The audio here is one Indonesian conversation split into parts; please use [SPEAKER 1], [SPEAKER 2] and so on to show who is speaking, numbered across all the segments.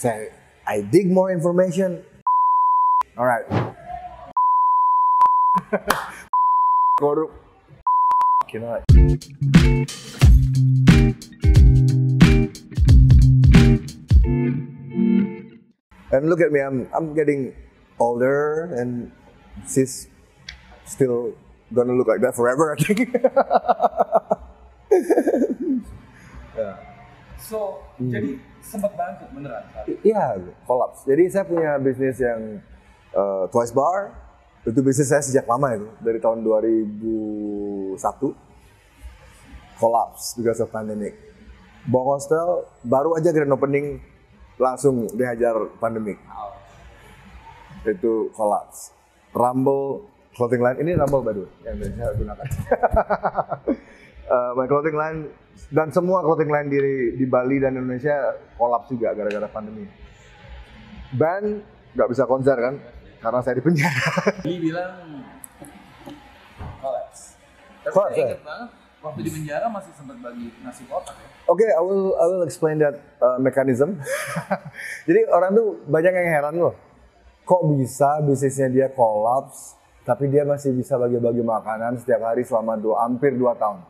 [SPEAKER 1] Say, I dig more information. Alright. Korup. You know, and look at me, I'm I'm getting older, and she's still gonna look like that forever. I think. yeah.
[SPEAKER 2] So, jadi sempat bangkrut beneran.
[SPEAKER 1] Iya, kolaps. Jadi saya punya bisnis yang uh, Twice Bar. Itu bisnis saya sejak lama itu, dari tahun 2001. Kolaps because of pandemic. Bong Hostel baru aja grand opening langsung dihajar pandemic. Itu kolaps. Rumble clothing line ini Rumble way yang saya gunakan. Uh, my clothing line dan semua clothing line di di Bali dan Indonesia kolaps juga gara-gara pandemi. Band nggak bisa konser kan karena saya di penjara.
[SPEAKER 2] Billy bilang kolaps. Tapi
[SPEAKER 1] Kolaps,
[SPEAKER 2] saya
[SPEAKER 1] ya?
[SPEAKER 2] ingat banget waktu di penjara masih sempat bagi nasi kotak ya.
[SPEAKER 1] Oke, I will I will explain that uh, mechanism. Jadi orang tuh banyak yang heran loh. Kok bisa bisnisnya dia kolaps, tapi dia masih bisa bagi-bagi makanan setiap hari selama dua, hampir dua tahun.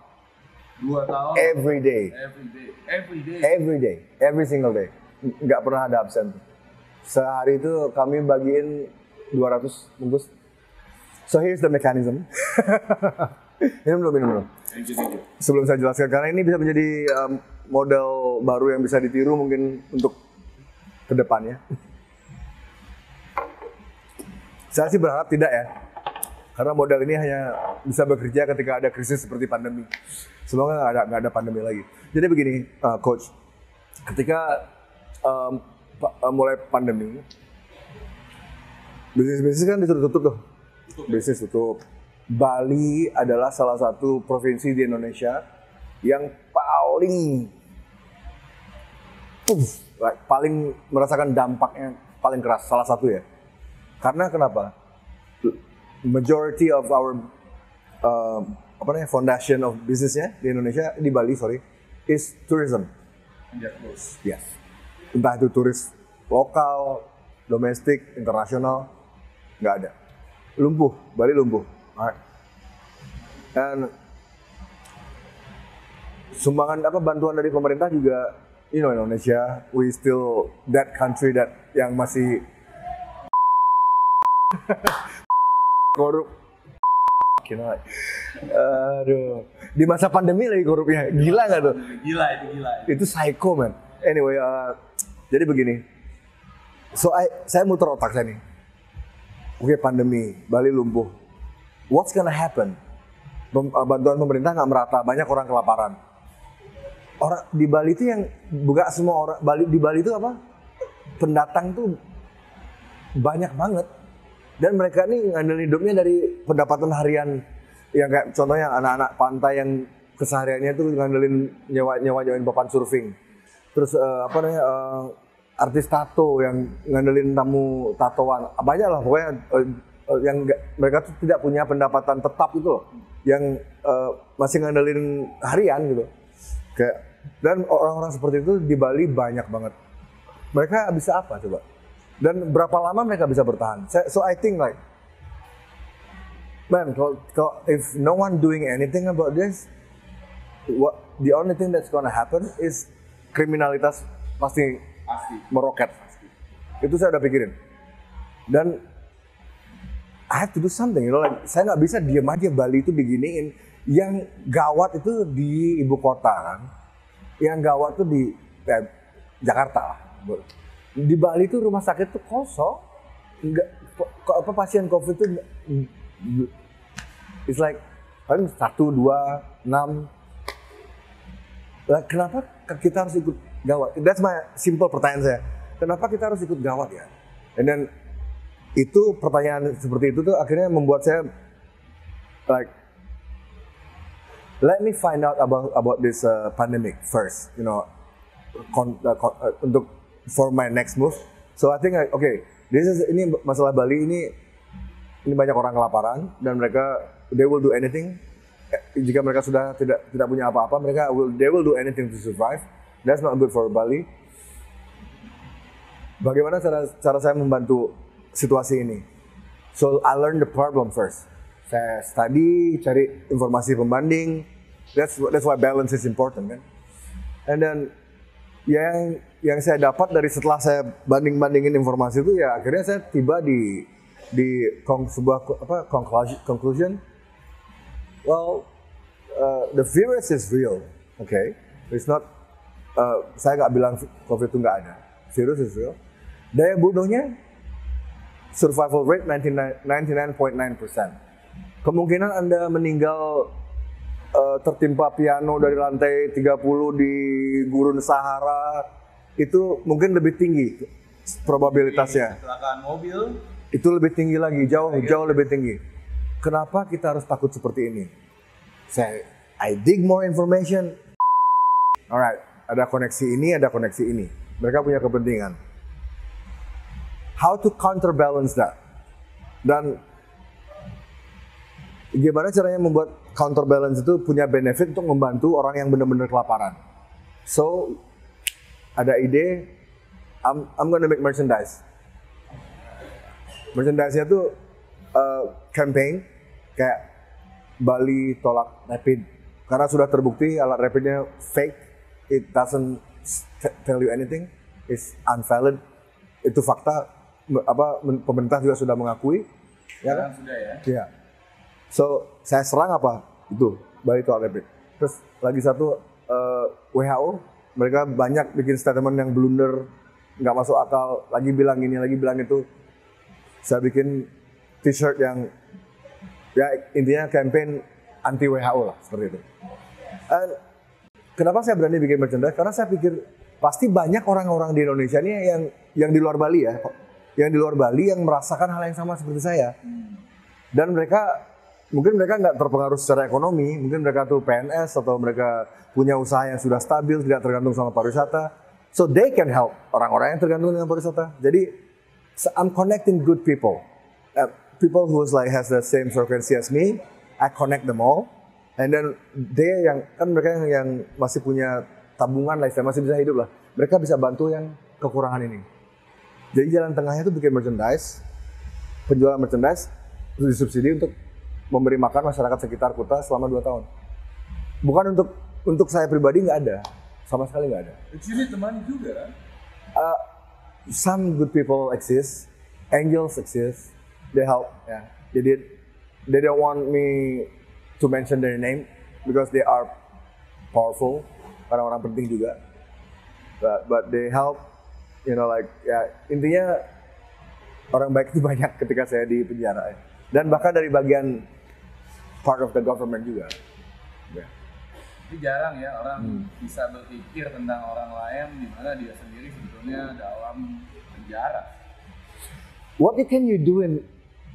[SPEAKER 2] Dua tahun.
[SPEAKER 1] Every day.
[SPEAKER 2] Every day. Every day.
[SPEAKER 1] Every day, every single day. Nggak pernah ada absen. Sehari itu kami bagiin 200 bungkus. So here's the mechanism. minum dulu, minum dulu.
[SPEAKER 2] Thank you, thank you.
[SPEAKER 1] Sebelum saya jelaskan, karena ini bisa menjadi um, model baru yang bisa ditiru mungkin untuk ke depannya. Saya sih berharap tidak ya. Karena model ini hanya bisa bekerja ketika ada krisis seperti pandemi. Semoga nggak ada ada pandemi lagi. Jadi begini, uh, coach, ketika um, uh, mulai pandemi, bisnis-bisnis kan ditutup tutup tuh. Bisnis tutup. Bali adalah salah satu provinsi di Indonesia yang paling puff, paling merasakan dampaknya paling keras salah satu ya. Karena kenapa? Majority of our um, apa namanya foundation of businessnya di Indonesia di Bali sorry is tourism.
[SPEAKER 2] And close.
[SPEAKER 1] Yes. Entah itu turis lokal, domestik, internasional, nggak ada. Lumpuh, Bali lumpuh. Alright. Dan sumbangan apa bantuan dari pemerintah juga, you know Indonesia, we still that country that yang masih korup. Gila. Aduh. Di masa pandemi lagi korupnya. Gila nggak tuh?
[SPEAKER 2] Gila itu gila.
[SPEAKER 1] itu psycho man. Anyway, uh, jadi begini. So I, saya muter otak saya nih. Oke pandemi, Bali lumpuh. What's gonna happen? Uh, bantuan pemerintah nggak merata, banyak orang kelaparan. Orang di Bali itu yang buka semua orang Bali di Bali itu apa? Pendatang tuh banyak banget. Dan mereka nih ngandelin hidupnya dari pendapatan harian. Yang kayak contohnya anak-anak pantai yang kesehariannya tuh ngandelin nyewa nyewa nyewain papan surfing. Terus eh, apa namanya eh, artis tato yang ngandelin tamu tatoan. Banyak lah pokoknya eh, yang nggak- mereka tuh tidak punya pendapatan tetap itu loh. Yang eh, masih ngandelin harian gitu. Kayak dan orang-orang seperti itu di Bali banyak banget. Mereka bisa apa coba dan berapa lama mereka bisa bertahan so I think like man kalau kalau- if no one doing anything about this what the only thing that's gonna happen is kriminalitas pasti
[SPEAKER 2] Pasti.
[SPEAKER 1] meroket. Itu saya udah pikirin. Dan I have to do something, you know, like, saya nggak bisa diem aja Bali itu diginiin. Yang gawat itu di ibu kota kan, yang gawat tuh di eh, Jakarta lah. Di Bali tuh rumah sakit tuh kosong, nggak apa pasien COVID nggak- it's like paling satu dua enam lah, kenapa kita harus ikut gawat? That's my simple pertanyaan saya. Kenapa kita harus ikut gawat ya? And then itu pertanyaan seperti itu tuh akhirnya membuat saya like let me find out about about this uh, pandemic first, you know, kon- uh, kon- uh, untuk for my next move. So I think like, okay, this is ini masalah Bali ini ini banyak orang kelaparan dan mereka they will do anything Eh, jika mereka sudah tidak tidak punya apa-apa mereka will they will do anything to survive that's not good for Bali bagaimana cara cara saya membantu situasi ini. So I learn the problem first. Saya study, cari informasi pembanding. That's that's why balance is important kan. And then yang yang saya dapat dari setelah saya banding bandingin informasi itu ya akhirnya saya tiba di di kong, sebuah apa conclusion, well uh, the virus is real okay? It's not uh, saya nggak bilang covid itu nggak ada. Virus is real. Daya bunuhnya survival rate 99 99.9 kemungkinan anda meninggal uh, tertimpa piano dari lantai 30 di gurun Sahara itu mungkin lebih tinggi probabilitasnya.
[SPEAKER 2] Kecelakaan mobil,
[SPEAKER 1] itu lebih tinggi lagi jauh jauh lebih tinggi. Kenapa kita harus takut seperti ini? Saya I dig more information. Alright ada koneksi ini ada koneksi ini. Mereka punya kepentingan. How to counterbalance that? Dan gimana caranya membuat counterbalance itu punya benefit untuk membantu orang yang benar-benar kelaparan. So ada ide I'm I'm gonna make merchandise. Merchandise-nya tuh uh, campaign kayak Bali tolak rapid. Karena sudah terbukti alat rapidnya fake it doesn't tell you anything it's unvalid. Itu fakta apa pemerintah juga sudah mengakui ya kan?
[SPEAKER 2] Sudah ya.
[SPEAKER 1] Iya. So saya serang apa itu Bali tolak rapid terus lagi satu eh, WHO mereka banyak bikin statement yang blunder nggak masuk akal lagi bilang ini lagi bilang itu saya bikin t-shirt yang ya intinya campaign anti WHO lah seperti itu. And kenapa saya berani bikin merchandise? Karena saya pikir pasti banyak orang-orang di Indonesia ini yang yang di luar Bali ya, yang di luar Bali yang merasakan hal yang sama seperti saya. Dan mereka mungkin mereka nggak terpengaruh secara ekonomi, mungkin mereka tuh PNS atau mereka punya usaha yang sudah stabil, tidak tergantung sama pariwisata. So they can help orang-orang yang tergantung dengan pariwisata. Jadi I'm connecting good people, uh, people who's like has the same frequency as me. I connect them all, and then they yang kan mereka yang, yang masih punya tabungan lah, masih bisa hidup lah. Mereka bisa bantu yang kekurangan ini. Jadi jalan tengahnya itu bikin merchandise, penjualan merchandise disubsidi untuk memberi makan masyarakat sekitar kota selama 2 tahun. Bukan untuk untuk saya pribadi nggak ada, sama sekali nggak ada.
[SPEAKER 2] The money juga kan?
[SPEAKER 1] uh, some good people exist, angels exist. They help. Yeah, they did. They don't want me to mention their name because they are powerful. Orang-orang penting juga. But but they help. You know, like ya intinya orang baik itu banyak ketika saya di penjara. ya. Dan bahkan dari bagian part of the government juga. Ya.
[SPEAKER 2] Tapi jarang ya orang
[SPEAKER 1] Hmm.
[SPEAKER 2] bisa berpikir tentang orang lain di mana dia sendiri sebetulnya dalam penjara.
[SPEAKER 1] What can you do in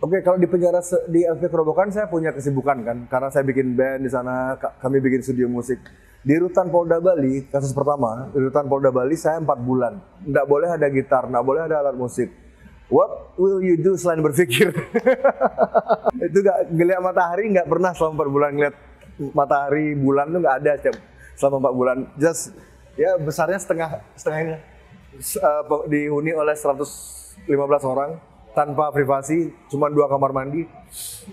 [SPEAKER 1] Oke, kalau di penjara di LP Kerobokan saya punya kesibukan kan, karena saya bikin band di sana, ka- kami bikin studio musik. Di Rutan Polda Bali, kasus pertama, di Rutan Polda Bali saya empat bulan. Nggak boleh ada gitar, nggak boleh ada alat musik. What will you do selain berpikir? Itu nggak ngeliat matahari nggak pernah selama empat bulan ngeliat matahari bulan tuh nggak ada setiap selama empat bulan. Just ya besarnya setengah setengahnya S- eh, dihuni oleh 115 orang tanpa privasi, cuma dua kamar mandi,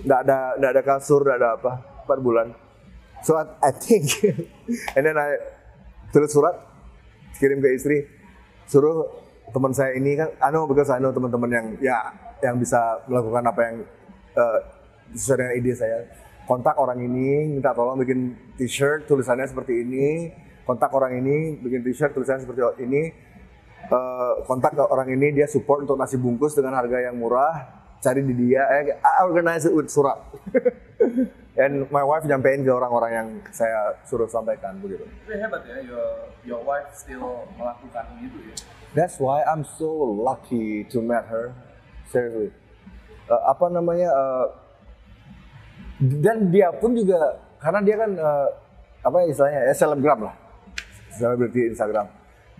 [SPEAKER 1] nggak ada nggak ada kasur, nggak ada apa, empat bulan. So I, I think, and then I tulis surat, kirim ke istri, suruh teman saya ini kan, I know because I know teman-teman yang ya yang bisa melakukan apa yang eh, sesuai dengan ide saya. Kontak orang ini, minta tolong bikin t-shirt tulisannya seperti ini. Kontak orang ini, bikin t-shirt tulisannya seperti ini. Eh, kontak ke orang ini, dia support untuk nasi bungkus dengan harga yang murah. Cari di dia, eh, I organize it with surat. And my wife nyampein ke orang-orang yang saya suruh sampaikan begitu.
[SPEAKER 2] Tapi hebat ya, your, your wife still melakukan itu ya.
[SPEAKER 1] That's why I'm so lucky to meet her. Seriously. Eh, apa namanya? eh, dan dia pun juga karena dia kan eh, apa ya istilahnya ya selebgram lah. Selebriti Instagram.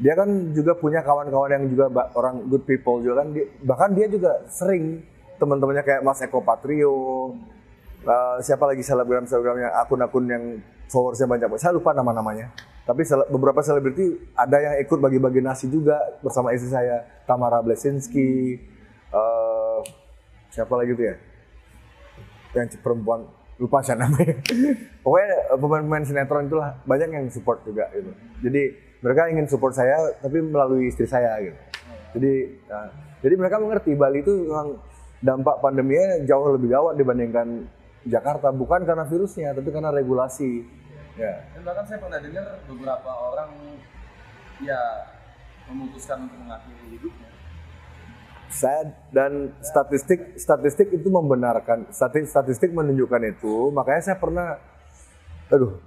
[SPEAKER 1] Dia kan juga punya kawan-kawan yang juga orang good people juga kan. Dia- bahkan dia juga sering teman-temannya kayak Mas Eko Patrio. eh, siapa lagi selebgram selebgram yang akun-akun yang followersnya banyak. Saya lupa nama-namanya. Tapi sele- beberapa selebriti ada yang ikut bagi-bagi nasi juga bersama istri saya, Tamara Blesinski, eh, siapa lagi tuh ya? Yang perempuan lupa saya namanya. Pokoknya eh, pemain-pemain sinetron itulah banyak yang support juga gitu. Jadi mereka ingin support saya tapi melalui istri saya gitu. Jadi eh, jadi mereka mengerti Bali itu memang dampak pandeminya jauh lebih gawat dibandingkan Jakarta bukan karena virusnya tapi karena regulasi. Ya.
[SPEAKER 2] Dan bahkan saya pernah dengar beberapa orang ya memutuskan untuk mengakhiri hidupnya.
[SPEAKER 1] Saya dan statistik statistik itu membenarkan statistik statistik menunjukkan itu makanya saya pernah aduh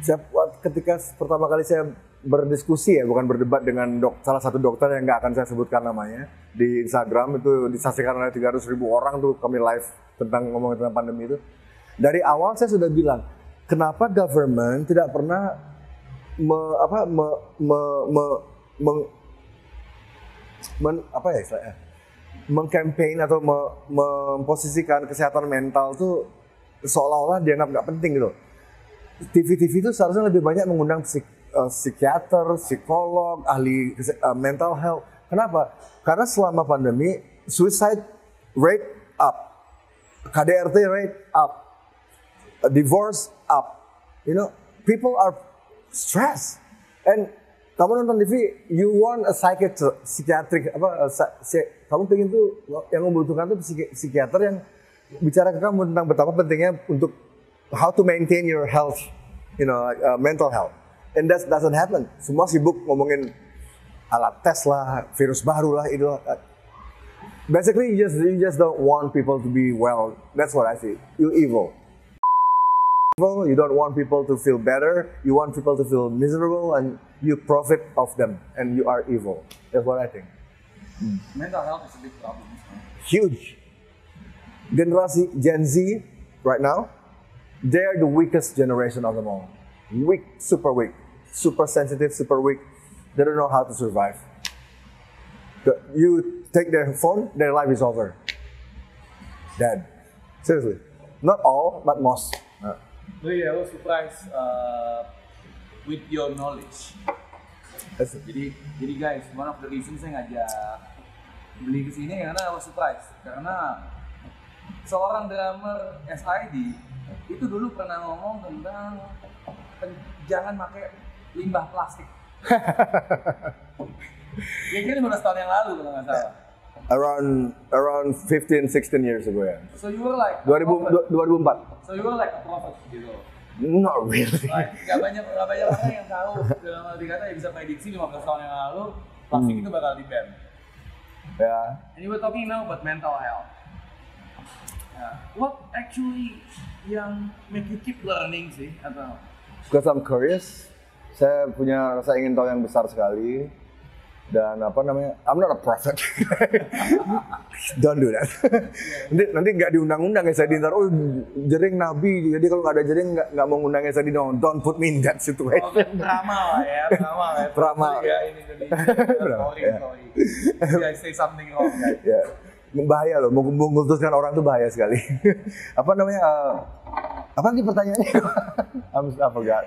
[SPEAKER 1] saya ketika pertama kali saya berdiskusi ya bukan berdebat dengan dok, salah satu dokter yang nggak akan saya sebutkan namanya di Instagram itu disaksikan oleh 300 ribu orang tuh kami live tentang ngomongin tentang pandemi itu dari awal saya sudah bilang kenapa government tidak pernah me, apa me, me, me, meng- men, apa ya istilahnya mengkampaign atau me, memposisikan kesehatan mental tuh seolah-olah dianggap nggak penting gitu. TV-TV itu seharusnya lebih banyak mengundang psik, eh, psikiater, psikolog, ahli eh, mental health. Kenapa? Karena selama pandemi suicide rate up, KDRT rate up, divorce up. You know, people are stressed. And kamu nonton TV, you want a psychiatrist, psikiatrik apa? sa- si- kamu pengen tuh yang membutuhkan tuh psiki- psikiater yang bicara ke kamu tentang betapa pentingnya untuk how to maintain your health, you know, uh, mental health. And that doesn't happen. Semua sibuk ngomongin alat tes lah, virus baru lah, itu. Basically, you just you just don't want people to be well. That's what I see. You evil evil, you don't want people to feel better, you want people to feel miserable, and you profit of them, and you are evil. That's what I think.
[SPEAKER 2] Mental health is a big problem.
[SPEAKER 1] Huge. Generasi Gen Z right now, they're the weakest generation of them all. Weak, super weak, super sensitive, super weak. They don't know how to survive. You take their phone, their life is over. Dead. Seriously. Not all, but most.
[SPEAKER 2] Oh iya, lo surprise uh, with your knowledge.
[SPEAKER 1] that's
[SPEAKER 2] Jadi, jadi guys, one of the reasons saya ngajak beli ke sini karena I was surprised karena seorang drummer SID itu dulu pernah ngomong tentang jangan pakai limbah plastik. Kayaknya 15 tahun yang lalu kalau nggak salah.
[SPEAKER 1] Around around 15 16 years ago ya.
[SPEAKER 2] So you were like a
[SPEAKER 1] 2000
[SPEAKER 2] prophet.
[SPEAKER 1] du- 2004.
[SPEAKER 2] So you were like a prophet gitu.
[SPEAKER 1] Not really.
[SPEAKER 2] Like, gak banyak gak banyak orang yang tahu dalam arti kata yang bisa prediksi 15 tahun yang lalu plastik itu bakal di ban.
[SPEAKER 1] Ya.
[SPEAKER 2] And you were talking now about mental health. Yeah. What actually yang make you keep learning sih atau
[SPEAKER 1] Because I'm curious. Saya punya rasa ingin tahu yang besar sekali. Dan apa namanya? I'm not a prophet. Don't do that. nanti nanti nggak diundang-undang ya saya ntar oh jering nabi jadi kalau nggak ada jering nggak nggak mau ngundang ya saya don't don't put me in that
[SPEAKER 2] Oh,
[SPEAKER 1] situation.
[SPEAKER 2] drama lah ya, drama ya.
[SPEAKER 1] Drama.
[SPEAKER 2] Ya ini jadi
[SPEAKER 1] Drama,
[SPEAKER 2] sorry,
[SPEAKER 1] ya.
[SPEAKER 2] sorry. I say something wrong guys.
[SPEAKER 1] ya bahaya loh meng- memutuskan orang tuh bahaya sekali. apa namanya? eh, apa sih pertanyaannya? I'm, I forgot.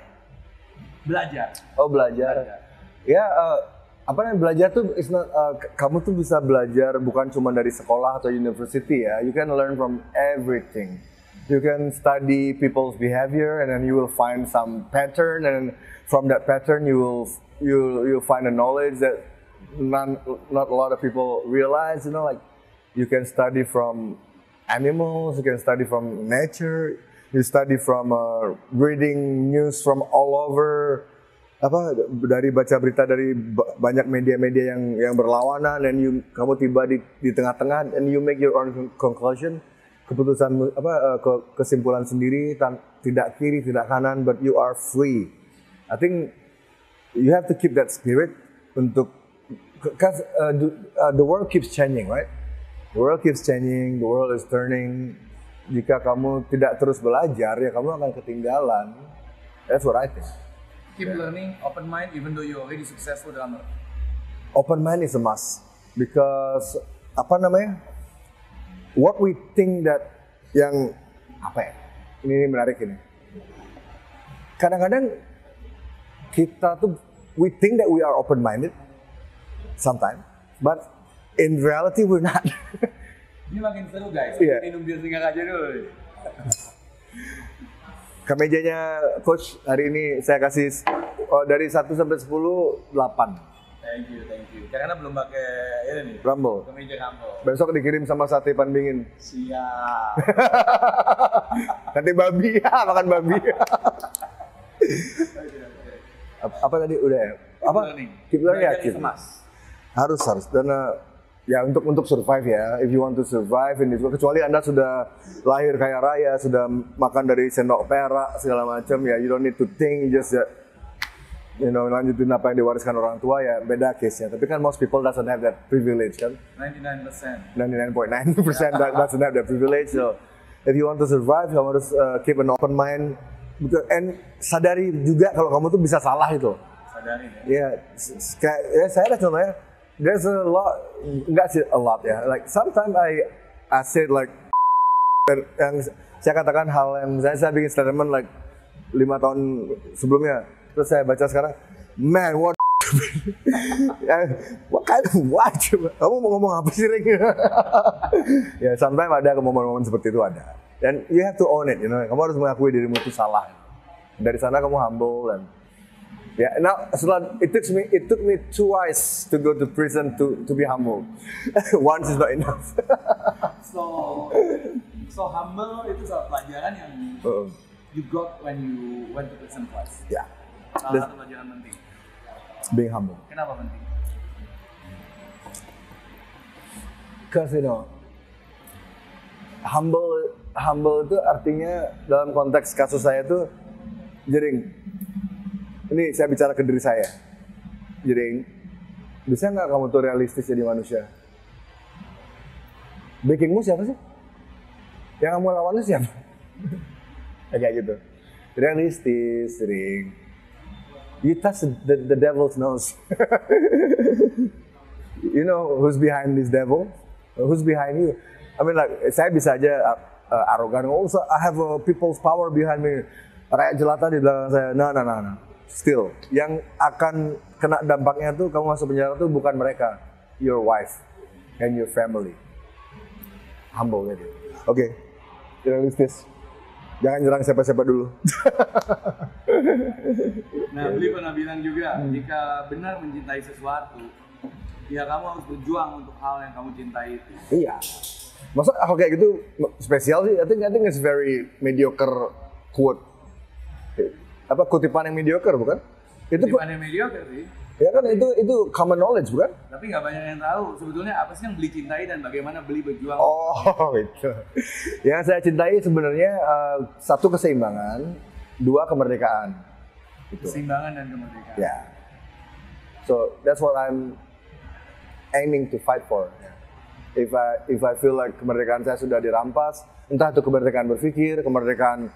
[SPEAKER 2] Belajar.
[SPEAKER 1] Oh belajar.
[SPEAKER 2] Belajar.
[SPEAKER 1] Ya eh, apa namanya belajar tuh is not, k- kamu tuh bisa belajar bukan cuma dari sekolah atau university ya. You can learn from everything. You can study people's behavior and then you will find some pattern and from that pattern you will you you find a knowledge that none, not a lot of people realize. You know like you can study from animals, you can study from nature, you study from uh, reading news from all over apa dari baca berita dari ba- banyak media-media yang yang berlawanan dan you kamu tiba di di tengah-tengah and you make your own con- conclusion keputusan apa uh, ke- kesimpulan sendiri tan- tidak kiri tidak kanan but you are free. I think you have to keep that spirit untuk because uh, the, uh, the world keeps changing right? The world keeps changing the world is turning. Jika kamu tidak terus belajar ya kamu akan ketinggalan. That's what I think
[SPEAKER 2] Keep learning, open mind, even though you're already successful drummer.
[SPEAKER 1] open mind is a must because apa namanya what we think that yang apa ya ini, ini menarik ini kadang-kadang kita tuh we think that we are open minded sometimes, but in reality we're not.
[SPEAKER 2] Ini makin seru guys.
[SPEAKER 1] Iya.
[SPEAKER 2] Minum bir aja dulu.
[SPEAKER 1] Kemejanya coach hari ini saya kasih oh, dari 1 sampai 10 8.
[SPEAKER 2] Thank you, thank you. Karena belum pakai ini nih.
[SPEAKER 1] Rumble.
[SPEAKER 2] Kemeja kampung.
[SPEAKER 1] Besok dikirim sama sate pandingin.
[SPEAKER 2] Siap.
[SPEAKER 1] Nanti babi, ya, makan babi. Apa, tadi udah ya? Apa?
[SPEAKER 2] learning.
[SPEAKER 1] Keep learning ya.
[SPEAKER 2] Belajar
[SPEAKER 1] keep. Harus harus dan uh, ya untuk untuk survive ya. If you want to survive in this world, kecuali anda sudah lahir kaya raya, sudah makan dari sendok perak segala macam ya, you don't need to think, you just uh, you know lanjutin apa yang diwariskan orang tua ya beda case ya. Tapi kan most people doesn't have that privilege kan.
[SPEAKER 2] 99%.
[SPEAKER 1] 99.9% that doesn't have that privilege. So if you want to survive, kamu harus uh, keep an open mind. And sadari juga kalau kamu tuh bisa salah itu.
[SPEAKER 2] Sadarin ya.
[SPEAKER 1] Ya, s- kayak ya saya ada contohnya. There's a lot, enggak sih a lot ya. Like sometimes I I said like yang saya katakan hal yang misalnya saya bikin statement like lima tahun sebelumnya. Terus saya baca sekarang man what ya, what kind of what? Kamu mau ngomong apa sih Ring? Ya sometimes ada momen-momen seperti itu ada. Dan you have to own it you know. Kamu harus mengakui dirimu itu salah. Dari sana kamu humble dan ya now it took me it took me twice to go to prison to to be humble once is not enough
[SPEAKER 2] So, so humble itu salah pelajaran yang
[SPEAKER 1] Uh,
[SPEAKER 2] you got when you went to prison twice.
[SPEAKER 1] ya
[SPEAKER 2] Salah satu pelajaran penting.
[SPEAKER 1] being humble
[SPEAKER 2] Kenapa penting?
[SPEAKER 1] Because you know, humble humble itu artinya dalam konteks kasus saya itu jering. Ini saya bicara ke diri saya. Jering, bisa nggak kamu tuh realistis jadi manusia? Backingmu siapa sih? Yang kamu lawan itu siapa? Ya, Kayak gitu. Realistis, jering. You touch the, the devil's nose. you know who's behind this devil? Who's behind you? I mean like saya bisa aja uh, arogan. Oh, so I have a people's power behind me. Rakyat jelata di belakang saya. Nah, nah, nah, nah. Still, yang akan kena dampaknya tuh kamu masuk penjara tuh bukan mereka, your wife and your family. Humble gitu. Oke, realistis. Jangan nyerang siapa-siapa dulu.
[SPEAKER 2] Nah, beli pernah bilang juga, jika benar mencintai sesuatu, ya kamu harus berjuang untuk hal yang kamu cintai itu.
[SPEAKER 1] Iya. Masa hal kayak gitu spesial sih? I think I think it's very mediocre quote. Apa kutipan yang mediocre bukan? Itu
[SPEAKER 2] Bukan yang mediocre sih,
[SPEAKER 1] ya kan itu itu common knowledge bukan?
[SPEAKER 2] tapi nggak banyak yang tahu sebetulnya apa sih yang beli cintai dan bagaimana beli berjuang.
[SPEAKER 1] Oh itu. Yang saya cintai sebenarnya eh, satu keseimbangan, dua kemerdekaan. Itu.
[SPEAKER 2] Keseimbangan dan kemerdekaan.
[SPEAKER 1] Ya. So that's what I'm aiming to fight for. If I if I feel like kemerdekaan saya sudah dirampas, entah itu kemerdekaan berpikir, kemerdekaan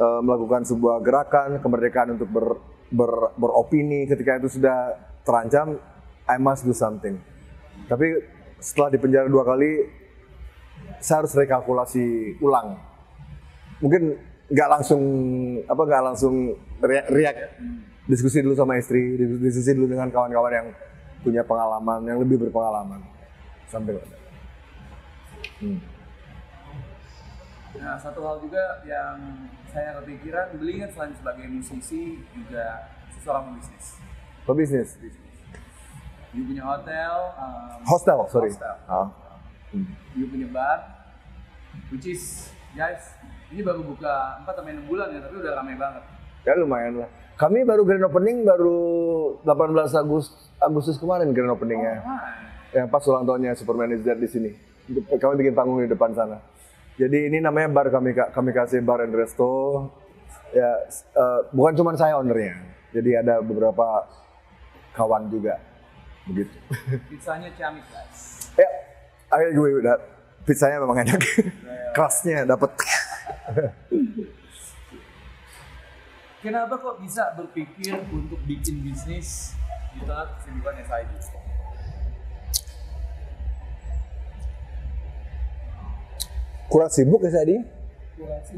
[SPEAKER 1] eh, melakukan sebuah gerakan, kemerdekaan untuk ber, ber- beropini ketika itu sudah terancam, I must do something. Tapi setelah dipenjara dua kali, saya harus rekalkulasi ulang. Mungkin nggak langsung apa nggak langsung react, react diskusi dulu sama istri, diskusi dulu dengan kawan-kawan yang punya pengalaman, yang lebih berpengalaman. Sampai. Hmm.
[SPEAKER 2] Nah, satu hal juga yang saya kepikiran, beli kan selain sebagai musisi juga seorang pebisnis.
[SPEAKER 1] Pebisnis.
[SPEAKER 2] You punya hotel, um,
[SPEAKER 1] Hostel, sorry.
[SPEAKER 2] Hostel.
[SPEAKER 1] Ah.
[SPEAKER 2] you punya bar, which is guys, ini baru buka 4 sampai 6 bulan ya, tapi udah ramai banget.
[SPEAKER 1] Ya lumayan lah. Kami baru grand opening baru 18 Agustus, Agustus kemarin grand openingnya.
[SPEAKER 2] Wah,
[SPEAKER 1] Yang pas ulang tahunnya Superman is Dead di sini. Kami bikin panggung di depan sana. Jadi ini namanya bar kami kami kasih bar and resto. Ya eh, bukan cuma saya ownernya. Jadi ada beberapa kawan juga. Begitu.
[SPEAKER 2] pizzanya ciamik guys.
[SPEAKER 1] ya, I agree with that. Pizzanya memang enak. Kerasnya dapat.
[SPEAKER 2] Kenapa kok bisa berpikir untuk bikin bisnis di tengah kesibukan SID?
[SPEAKER 1] Kurang sibuk ya saya di.
[SPEAKER 2] Kurang sih.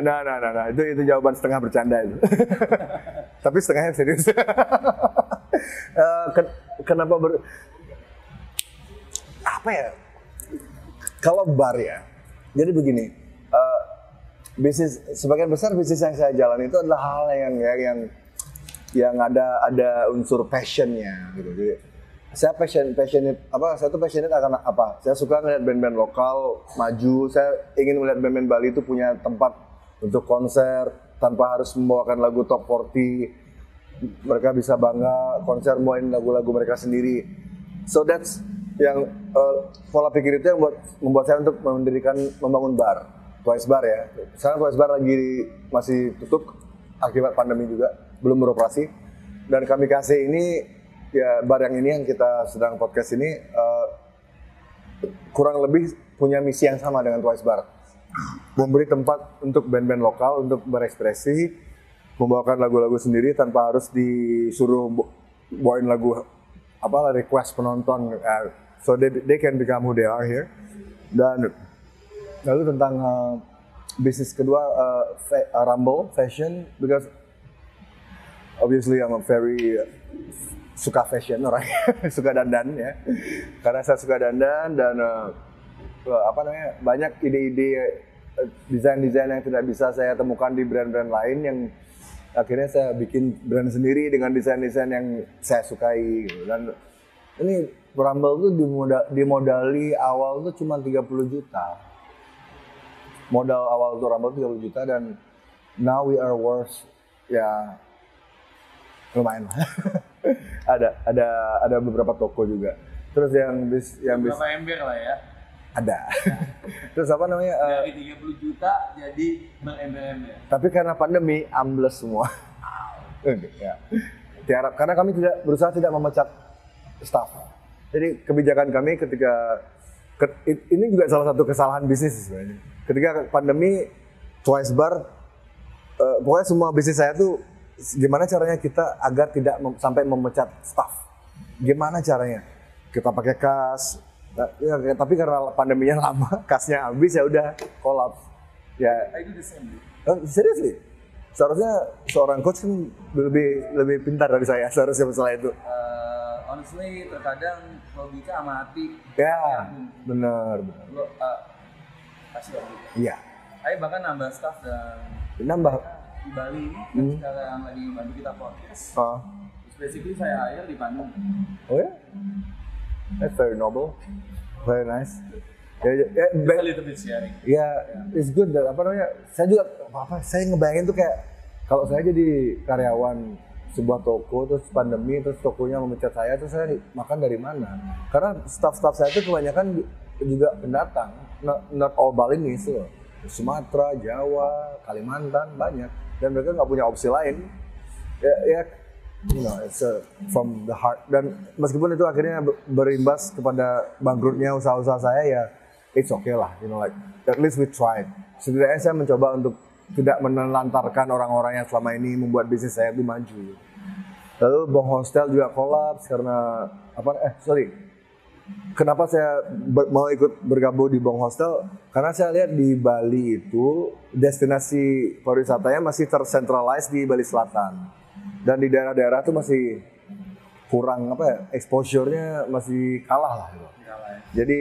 [SPEAKER 1] nah, nah, nah, nah, itu itu jawaban setengah bercanda itu. Tapi setengahnya serius. Eh, ken- kenapa ber apa ya? Kalau bar ya, jadi begini. eh, bisnis sebagian besar bisnis yang saya jalan itu adalah hal yang yang yang, yang ada ada unsur passionnya gitu. Jadi saya passion passionate apa saya tuh passionate akan apa? Saya suka ngeliat band-band lokal maju. Saya ingin melihat band-band Bali itu punya tempat untuk konser tanpa harus membawakan lagu top 40 mereka bisa bangga konser main lagu-lagu mereka sendiri. So that's yang eh, pola pikir itu yang buat membuat saya untuk mendirikan membangun bar. Twice Bar ya. Sekarang Twice Bar lagi masih tutup akibat pandemi juga. Belum beroperasi. Dan kami kasih ini ya bar yang ini yang kita sedang podcast ini eh, kurang lebih punya misi yang sama dengan Twice Bar. Memberi tempat untuk band-band lokal untuk berekspresi membawakan lagu-lagu sendiri tanpa harus disuruh bawain lagu apa lah request penonton eh, so they, they can become who they are here. Dan lalu tentang eh, bisnis kedua eh, fa- eh, Rumble Fashion because obviously I'm a very uh, suka fashion orang suka dandan ya karena saya suka dandan dan uh, apa namanya banyak ide-ide uh, desain-desain yang tidak bisa saya temukan di brand-brand lain yang akhirnya saya bikin brand sendiri dengan desain-desain yang saya sukai gitu. dan ini Rumble tuh dimoda- dimodali awal tuh cuma 30 juta modal awal tuh Rumble 30 juta dan now we are worth ya lumayan lah. ada ada ada beberapa toko juga. Terus yang bis yang bis
[SPEAKER 2] Berapa ember lah ya?
[SPEAKER 1] ada. Terus apa namanya? eh,
[SPEAKER 2] Dari 30 juta jadi berember-ember.
[SPEAKER 1] tapi karena pandemi ambles semua. ya. Tiarap karena kami tidak berusaha tidak memecat staff. Jadi kebijakan kami ketika ke- ini juga salah satu kesalahan bisnis sebenarnya. Ketika pandemi Twice Bar eh, pokoknya semua bisnis saya tuh gimana caranya kita agar tidak mem- sampai memecat staff. Gimana caranya? Kita pakai kas. Nah, ya, tapi karena pandeminya lama, kasnya habis ya udah kolaps. Ya
[SPEAKER 2] I do the same. dude.
[SPEAKER 1] Oh, seriously? Seharusnya seorang coach kan lebih lebih pintar dari saya seharusnya masalah itu.
[SPEAKER 2] Eh, honestly, terkadang logika sama hati.
[SPEAKER 1] Ya, benar, benar.
[SPEAKER 2] Lo eh, kasih logika.
[SPEAKER 1] Iya.
[SPEAKER 2] Saya bahkan nambah staff dan
[SPEAKER 1] Nambah.
[SPEAKER 2] Di Bali ini
[SPEAKER 1] Hmm.
[SPEAKER 2] yang sekarang lagi membantu kita podcast. Basically saya hire di Bandung.
[SPEAKER 1] Oh ya? That's very noble. Very nice. Ya, ya, ya, ba-
[SPEAKER 2] a little bit sharing.
[SPEAKER 1] ya, it's good. Dan apa namanya? Saya juga apa? Saya ngebayangin tuh kayak kalau saya jadi karyawan sebuah toko terus pandemi terus tokonya memecat saya terus saya makan dari mana? Karena staff-staff saya itu kebanyakan juga pendatang, not, not all Balinese loh. Sumatera, Jawa, Kalimantan banyak dan mereka nggak punya opsi lain. Ya, ya you know, it's a, from the heart. Dan meskipun itu akhirnya ber- berimbas kepada bangkrutnya usaha-usaha saya ya it's okay lah you know like at least we tried. Setidaknya saya mencoba untuk tidak menelantarkan orang-orang yang selama ini membuat bisnis saya itu maju. Lalu Bong Hostel juga kolaps karena apa eh sorry kenapa saya ber- mau ikut bergabung di Bong Hostel karena saya lihat di Bali itu destinasi pariwisatanya masih tercentralize di Bali Selatan dan di daerah-daerah tuh masih kurang apa ya exposure-nya masih kalah lah gitu. Jadi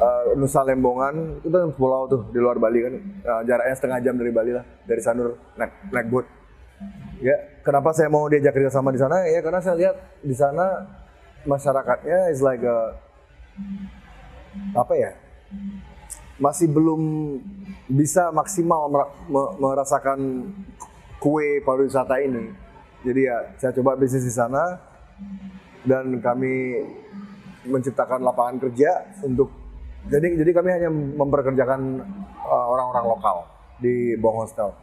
[SPEAKER 1] eh, Nusa Lembongan itu kan pulau tuh di luar Bali kan Eh, jaraknya setengah jam dari Bali lah dari Sanur naik naik boat. Ya kenapa saya mau diajak kerja sama di sana ya karena saya lihat di sana masyarakatnya is like a, apa ya masih belum bisa maksimal mer- me- merasakan kue pariwisata ini. Jadi ya saya coba bisnis di sana dan kami menciptakan lapangan kerja untuk jadi jadi kami hanya memperkerjakan uh, orang-orang lokal di Bong Hostel.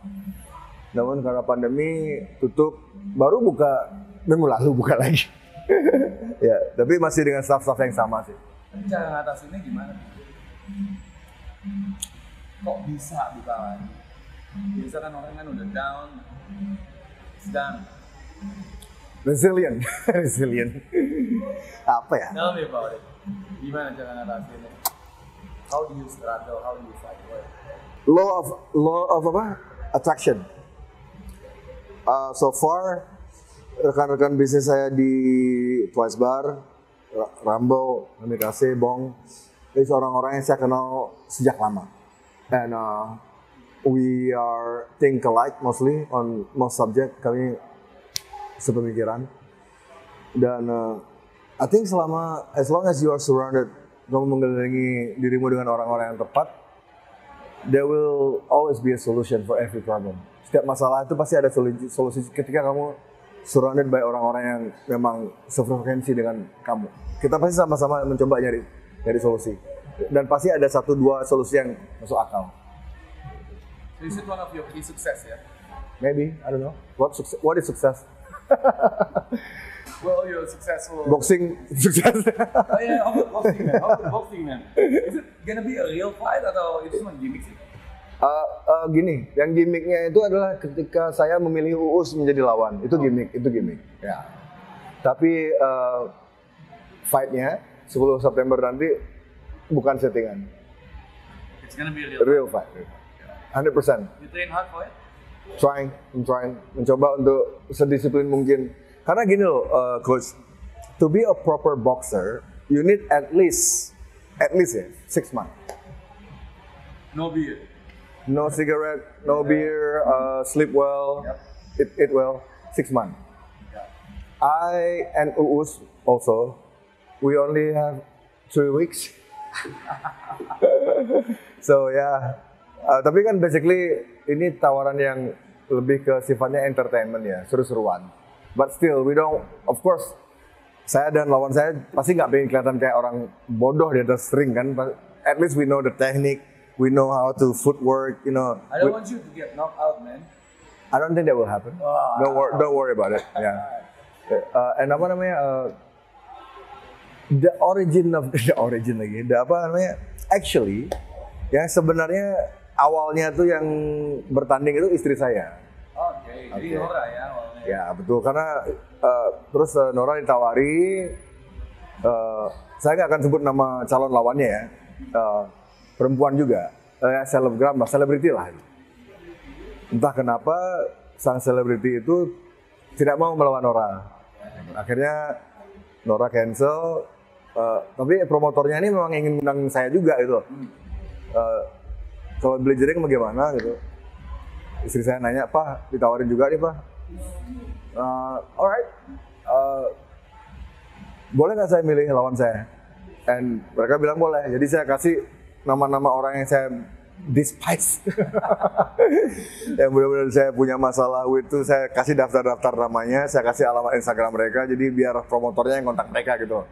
[SPEAKER 1] Namun karena pandemi tutup baru buka minggu lalu buka lagi. ya, tapi masih dengan staff-staff yang sama sih.
[SPEAKER 2] Tapi cara ngatasinnya gimana? Kok bisa buka lagi? Biasa kan orang kan udah down, sedang.
[SPEAKER 1] Resilient, resilient. Apa ya?
[SPEAKER 2] Tell me about it. Gimana cara ngatasinnya? How do you struggle? How do you fight? What?
[SPEAKER 1] law of law of apa attraction. Uh, so far rekan-rekan bisnis saya di Twice Bar, Ra- Rambo, Kamikaze, Bong, itu orang-orang yang saya kenal sejak lama. And uh, we are think alike mostly on most subject. Kami sepemikiran. Dan uh, I think selama as long as you are surrounded, kamu mengelilingi dirimu dengan orang-orang yang tepat, there will always be a solution for every problem. Setiap masalah itu pasti ada solusi ketika kamu surrounded by orang-orang yang memang sefrekuensi dengan kamu. Kita pasti sama-sama mencoba nyari nyari solusi. Dan pasti ada satu dua solusi yang masuk akal.
[SPEAKER 2] So is it one of your key success ya?
[SPEAKER 1] Maybe, I don't know. What success, what is success?
[SPEAKER 2] Well, you're successful.
[SPEAKER 1] Boxing sukses.
[SPEAKER 2] Oh yeah, how about boxing man? How about boxing man? Is it gonna be a real fight atau itu cuma gimmick sih?
[SPEAKER 1] Uh, uh, gini, yang gimmicknya itu adalah ketika saya memilih Uus menjadi lawan, itu gimmick, itu gimmick. Ya. Tapi uh, fight-nya 10 September nanti bukan settingan,
[SPEAKER 2] It's gonna be a real.
[SPEAKER 1] real fight, 100%.
[SPEAKER 2] You train hard for it?
[SPEAKER 1] Trying, I'm trying, mencoba untuk sedisiplin mungkin. Karena gini loh, uh, coach, to be a proper boxer, you need at least, at least ya, six months.
[SPEAKER 2] No beer.
[SPEAKER 1] No cigarette, no beer, uh, sleep well, eat, eat well, six months.
[SPEAKER 2] Yeah.
[SPEAKER 1] I and Uus also, we only have three weeks. so yeah. Uh, tapi kan basically ini tawaran yang lebih ke sifatnya entertainment ya, seru-seruan. But still, we don't, of course, saya dan lawan saya pasti nggak pengen kelihatan kayak orang bodoh di atas ring kan. At least we know the technique, we know how to footwork, you know.
[SPEAKER 2] I don't
[SPEAKER 1] We-
[SPEAKER 2] want you to get knocked out, man.
[SPEAKER 1] I don't think that will happen.
[SPEAKER 2] Wah.
[SPEAKER 1] Don't worry, don't worry about it. Yeah. Uh, and apa namanya? Uh, the origin of the origin lagi. The apa namanya? Actually, yang sebenarnya awalnya tuh yang bertanding itu istri saya.
[SPEAKER 2] Oke, jadi
[SPEAKER 1] Oke.
[SPEAKER 2] Nora ya awalnya.
[SPEAKER 1] Ya betul karena uh, terus uh, Nora ditawari. uh, saya nggak akan sebut nama calon lawannya ya. Uh, perempuan juga. Uh, selebgram lah, selebriti lah. Entah kenapa sang selebriti itu tidak mau melawan Nora. Akhirnya Nora cancel. uh, tapi promotornya ini memang ingin menang saya juga gitu. Uh, kalau beli jering bagaimana gitu. Istri saya nanya, Pak ditawarin juga nih Pak. Uh, alright, uh, boleh nggak saya milih lawan saya? And mereka bilang boleh. Jadi saya kasih nama-nama orang yang saya despise. yang benar-benar saya punya masalah itu saya kasih daftar-daftar namanya, saya kasih alamat Instagram mereka. Jadi biar promotornya yang kontak mereka gitu.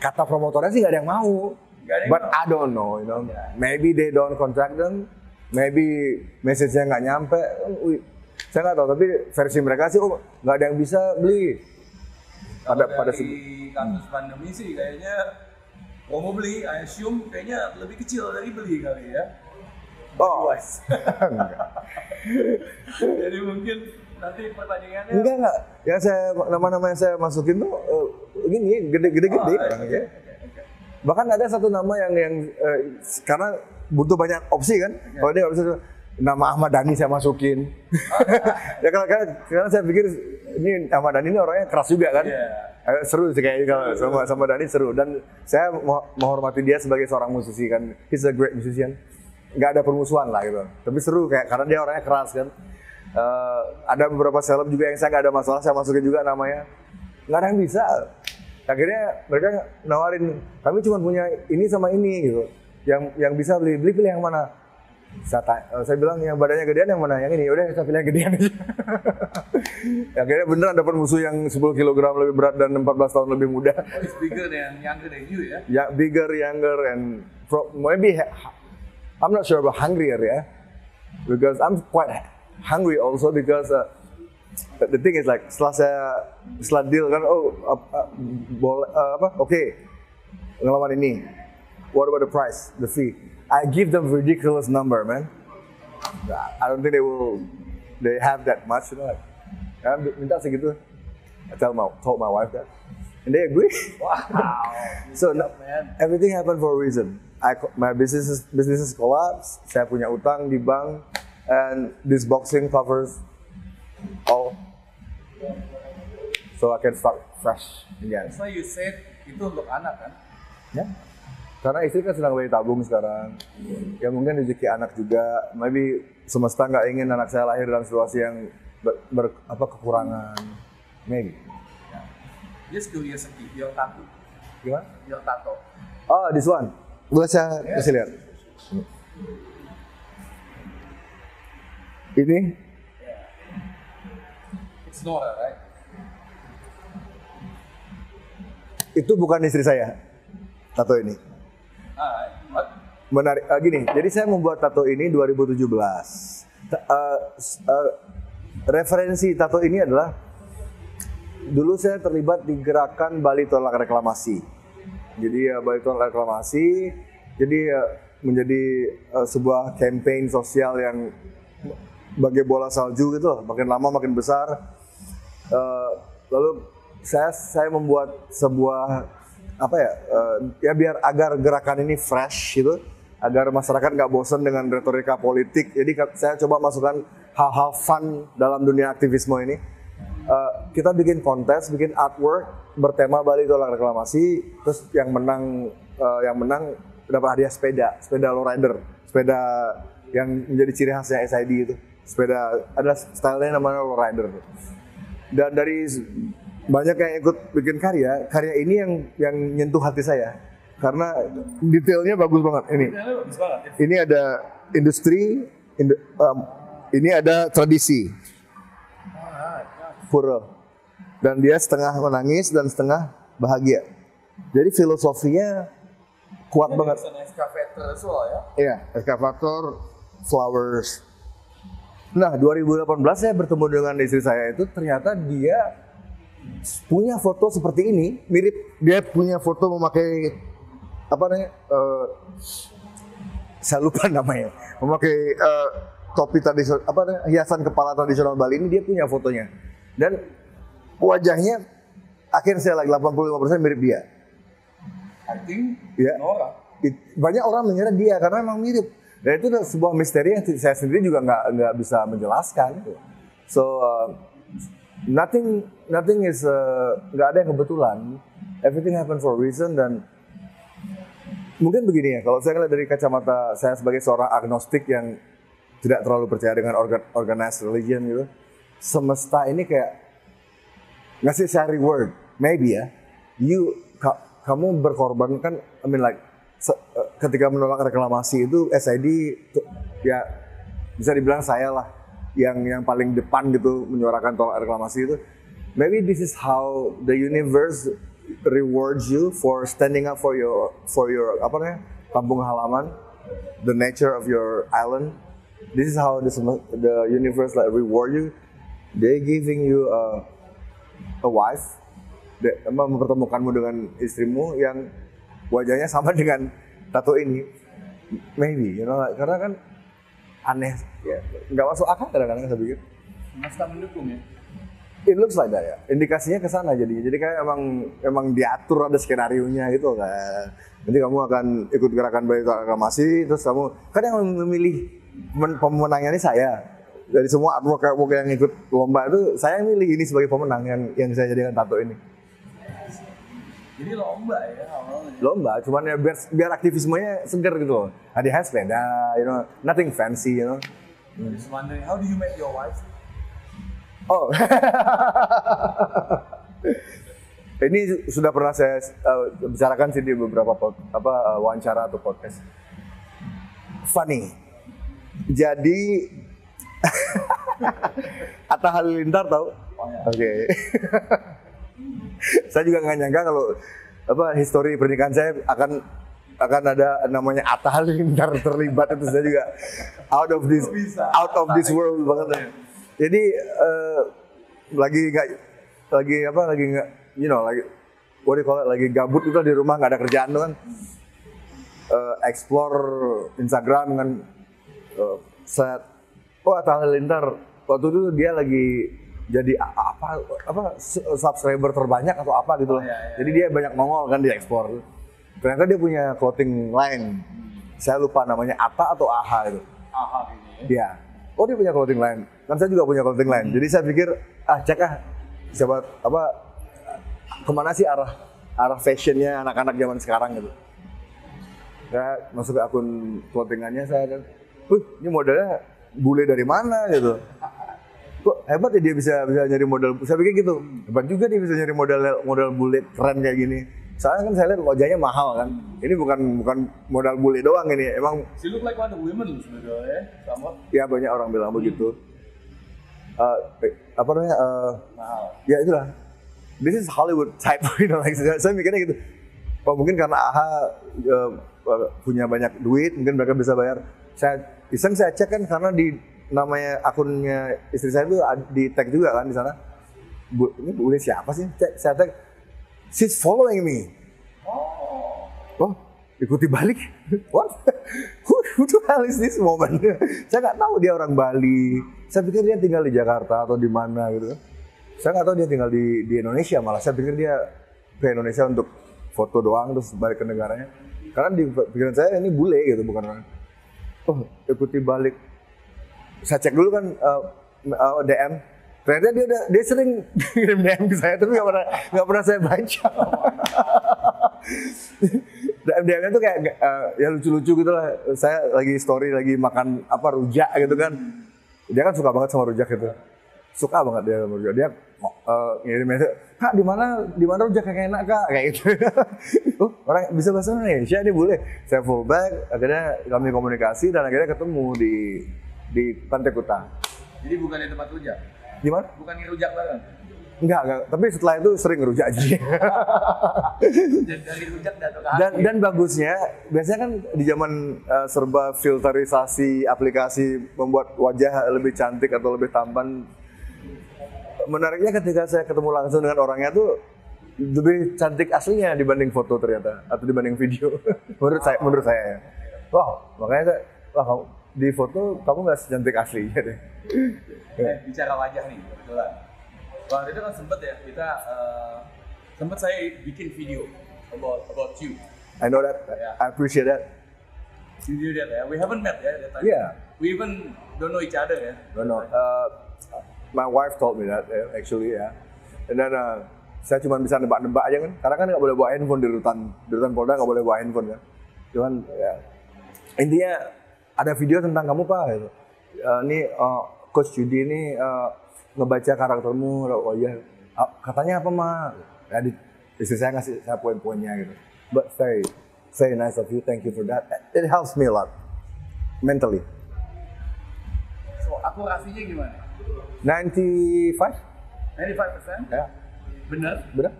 [SPEAKER 1] Kata promotornya sih nggak ada yang mau.
[SPEAKER 2] Ada yang
[SPEAKER 1] But
[SPEAKER 2] mau.
[SPEAKER 1] I don't know, you know. Maybe they don't contact them. Maybe message-nya nggak nyampe. Wih, Saya nggak tahu, tapi versi mereka sih oh nggak ada yang bisa beli.
[SPEAKER 2] Kalau
[SPEAKER 1] Pada pada
[SPEAKER 2] kasus pandemi sih kayaknya mau beli, I assume kayaknya lebih kecil dari beli kali ya.
[SPEAKER 1] Oh,
[SPEAKER 2] Wise. Jadi mungkin nanti pertandingannya
[SPEAKER 1] Enggak enggak. Yang saya nama-nama yang saya masukin tuh eh, gini gede-gede
[SPEAKER 2] Oh,
[SPEAKER 1] gede
[SPEAKER 2] oke,
[SPEAKER 1] orangnya.
[SPEAKER 2] oke, oke.
[SPEAKER 1] Bahkan ada satu nama yang yang eh, karena butuh banyak opsi kan.
[SPEAKER 2] Iya.
[SPEAKER 1] Kalau dia nggak bisa nama Ahmad Dhani saya masukin. ya karena, karena, karena saya pikir ini Ahmad Dhani ini orangnya keras juga kan.
[SPEAKER 2] Iya.
[SPEAKER 1] Eh, seru sih kayaknya kalau sama sama Dhani seru dan saya menghormati dia sebagai seorang musisi kan. He's a great musician. Nggak ada permusuhan lah gitu. Tapi seru kayak karena dia orangnya keras kan. Eh, ada beberapa seleb juga yang saya nggak ada masalah saya masukin juga namanya. Nggak ada yang bisa. Akhirnya mereka nawarin kami cuma punya ini sama ini gitu. Yang yang bisa beli beli pilih yang mana? Saya, eh, saya bilang yang badannya gedean yang mana? Yang ini. Udah saya pilih yang gedean aja. Akhirnya beneran dapat musuh yang 10 kg lebih berat dan 14 tahun lebih muda.
[SPEAKER 2] Oh, it's bigger than younger than you ya.
[SPEAKER 1] Ya bigger, younger, and pro- maybe I'm not sure about hungrier ya, because I'm quite hungry also because uh, the thing is like setelah saya setelah deal kan oh uh, uh, boleh uh, apa oke ngelawan ini what about the price the fee I give them ridiculous number man I don't think they will they have that much you know like ya, minta segitu I tell my told my wife that and they agree
[SPEAKER 2] Wow.
[SPEAKER 1] so no,
[SPEAKER 2] man.
[SPEAKER 1] everything happened for a reason. I, my business business collapse. Saya punya utang di bank, and this boxing covers all. So I can start fresh again.
[SPEAKER 2] So you said itu untuk anak kan?
[SPEAKER 1] Ya. Karena istri kan sedang bayi tabung sekarang. Ya mungkin rezeki anak juga. Maybe semesta nggak ingin anak saya lahir dalam situasi yang ber, ber- apa kekurangan. Maybe.
[SPEAKER 2] Just curiosity, your tattoo,
[SPEAKER 1] Gimana?
[SPEAKER 2] your tattoo.
[SPEAKER 1] Oh, this one. Boleh saya kasih lihat? Ini
[SPEAKER 2] It's Nora, right?
[SPEAKER 1] itu bukan istri saya. Tato ini. Menarik. ah, gini, jadi saya membuat tato ini 2017. Ta- eh, s- eh, referensi tato ini adalah dulu saya terlibat di gerakan Bali tolak reklamasi. Jadi ya Bali tolak reklamasi. Jadi ya, menjadi eh, sebuah campaign sosial yang bagai bola salju gitu, loh. makin lama makin besar. Eh, lalu saya saya membuat sebuah apa ya eh, ya biar agar gerakan ini fresh gitu agar masyarakat nggak bosan dengan retorika politik. Jadi saya coba masukkan hal-hal fun dalam dunia aktivisme ini. Eh, kita bikin kontes bikin artwork bertema Bali tolak reklamasi terus yang menang eh, yang menang dapat hadiah sepeda sepeda lowrider sepeda yang menjadi ciri khasnya SID itu. Sepeda ada stylenya namanya lowrider. Dan dari banyak yang ikut bikin karya karya ini yang yang nyentuh hati saya karena detailnya bagus banget ini
[SPEAKER 2] lu bagus banget.
[SPEAKER 1] ini ada industri indu- um, ini ada tradisi pura dan dia setengah menangis dan setengah bahagia jadi filosofinya kuat banget
[SPEAKER 2] excavator well ya.
[SPEAKER 1] Iya, eskavator, flowers. Nah, 2018 saya bertemu dengan istri saya itu ternyata dia punya foto seperti ini, mirip dia punya foto memakai apa namanya? eh, saya lupa namanya. Memakai eh, topi tradisional apa namanya? hiasan kepala tradisional Bali ini dia punya fotonya. Dan wajahnya akhirnya saya lagi 85% mirip dia.
[SPEAKER 2] I think
[SPEAKER 1] Iya.
[SPEAKER 2] Nora.
[SPEAKER 1] Banyak orang mengira dia karena memang mirip dan itu adalah sebuah misteri yang saya sendiri juga nggak nggak bisa menjelaskan so uh, nothing nothing is uh, nggak ada yang kebetulan everything happen for a reason dan mungkin begini ya kalau saya lihat dari kacamata saya sebagai seorang agnostik yang tidak terlalu percaya dengan organ, organized religion gitu semesta ini kayak ngasih saya reward maybe ya. You ka- kamu berkorban kan I mean like eh, ketika menolak reklamasi itu SID tuh, ya bisa dibilang saya lah yang yang paling depan gitu menyuarakan tolak reklamasi itu. Maybe this is how the universe rewards you for standing up for your for your apa namanya kampung halaman the nature of your island. This is how the the universe like reward you. They giving you a a wife. De- mempertemukanmu dengan istrimu yang wajahnya sama dengan tato ini. Maybe you know like, karena kan aneh ya nggak masuk akal kadang-kadang saya pikir.
[SPEAKER 2] Semesta mendukung ya.
[SPEAKER 1] It looks like that ya. Indikasinya ke sana jadinya. Jadi kayak emang emang diatur ada skenario nya gitu kan nanti kamu akan ikut gerakan Bali Tolak reklamasi terus kamu kan yang memilih pemen- pemenangnya ini saya. Dari semua artwork artwork yang ikut lomba itu saya yang milih ini sebagai pemenang yang yang saya jadikan tato ini.
[SPEAKER 2] Jadi lomba ya awalnya.
[SPEAKER 1] lomba cuman ya biar biar aktivismenya seger gitu loh. Hadiah sepeda you know nothing fancy you know.
[SPEAKER 2] Just wondering how do you met your wife?
[SPEAKER 1] Oh. Ini sudah pernah saya uh, bicarakan sih di beberapa pod, apa uh, wawancara atau podcast. Funny jadi Atta Halilintar tahu
[SPEAKER 2] Oh, ya.
[SPEAKER 1] oke. Saya juga nggak nyangka kalau apa histori pernikahan saya akan akan ada namanya Atta Halilintar terlibat itu. Saya juga out of this out of this world banget jadi eh, lagi nggak lagi apa lagi nggak you know lagi call it, lagi gabut itu di rumah nggak ada kerjaan tuh kan Eh, explore Instagram kan eh, set oh Atta Halilintar waktu itu dia lagi jadi apa apa su- subscriber terbanyak atau apa gitu loh.
[SPEAKER 2] Oh, iya, iya.
[SPEAKER 1] Jadi dia banyak nongol kan di ekspor. Ternyata dia punya clothing line saya lupa namanya Ata atau Aha itu.
[SPEAKER 2] Aha ini ya.
[SPEAKER 1] Iya. Oh dia punya clothing line. Kan saya juga punya clothing line. Jadi saya pikir ah cek ah siapa apa ke mana sih arah arah fashionnya anak-anak zaman sekarang gitu. Saya masuk ke akun clothingannya saya dan, wih ini modelnya bule dari mana gitu. Kok hebat ya dia bisa bisa nyari model. Saya pikir gitu. Hebat juga dia bisa nyari model model bule keren kayak gini. Soalnya kan saya lihat wajahnya mahal kan. Ini bukan bukan modal bule doang ini. Emang
[SPEAKER 2] She look like one of women sebenarnya, sama
[SPEAKER 1] ya banyak orang bilang begitu. Eh, eh, apa namanya? eh,
[SPEAKER 2] mahal.
[SPEAKER 1] ya itulah. This is Hollywood type, you know, like, saya, mikirnya gitu. Oh mungkin karena AHA eh, punya banyak duit, mungkin mereka bisa bayar. Saya iseng saya cek kan karena di namanya akunnya istri saya itu di tag juga kan di sana. Bu, ini bule siapa sih? Cek, saya tag, she's following me.
[SPEAKER 2] Oh,
[SPEAKER 1] Oh, ikuti balik? What? Who, who the hell is this woman? Saya nggak tahu dia orang Bali. Saya pikir dia tinggal di Jakarta atau di mana gitu. Saya nggak tahu dia tinggal di di Indonesia malah. Saya pikir dia ke Indonesia untuk foto doang terus balik ke negaranya. Karena di pikiran saya ini bule gitu bukan orang. Oh, ikuti balik. Saya cek dulu kan eh, eh, DM. Ternyata dia udah dia sering kirim DM ke saya tapi nggak pernah nggak pernah saya baca. DM DM tuh kayak eh, ya lucu-lucu gitu lah. Saya lagi story lagi makan apa rujak gitu kan. Dia kan suka banget sama rujak gitu. Suka banget dia sama rujak. Dia eh, ngirim message, "Kak, di mana di mana rujak yang enak, Kak?" kayak gitu. oh, orang bisa bahasa Indonesia dia boleh. Saya full back, akhirnya kami komunikasi dan akhirnya ketemu di di Pantai Kuta.
[SPEAKER 2] jadi bukan di tempat rujak,
[SPEAKER 1] Di mana?
[SPEAKER 2] bukan di rujak bareng.
[SPEAKER 1] Enggak, enggak. Tapi setelah itu sering ngerujak aja.
[SPEAKER 2] Dari rujak ke
[SPEAKER 1] dan dan bagusnya biasanya kan di zaman uh, serba filterisasi aplikasi membuat wajah lebih cantik atau lebih tampan menariknya ketika saya ketemu langsung dengan orangnya tuh lebih cantik aslinya dibanding foto ternyata atau dibanding video menurut saya menurut saya ya wow makanya saya wah di foto kamu nggak secantik aslinya deh
[SPEAKER 2] Eh, bicara wajah nih kebetulan. Waktu itu kan sempet ya kita eh, sempet saya bikin video about about you.
[SPEAKER 1] I know that
[SPEAKER 2] Yeah.
[SPEAKER 1] I appreciate that
[SPEAKER 2] Video that ya. We haven't met ya that time.
[SPEAKER 1] Yeah.
[SPEAKER 2] We even don't know each other ya.
[SPEAKER 1] No, no. Uh, my wife told me that uh, actually ya. And then uh, saya cuma bisa nebak-nebak aja kan, karena kan nggak boleh bawa handphone di rutan, di rutan Polda nggak boleh bawa handphone kan. Cuman ya intinya ada video tentang kamu pak. Gitu. Uh, ini uh, Coach Judy ini uh, ngebaca karaktermu, oh iya. Uh, katanya apa mah? Ya, di, istri saya ngasih saya poin-poinnya gitu. But very, very nice of you. Thank you for that. It helps me a lot mentally.
[SPEAKER 2] So akurasinya gimana?
[SPEAKER 1] 95?
[SPEAKER 2] 95%?
[SPEAKER 1] Ya.
[SPEAKER 2] Bener?
[SPEAKER 1] Benar?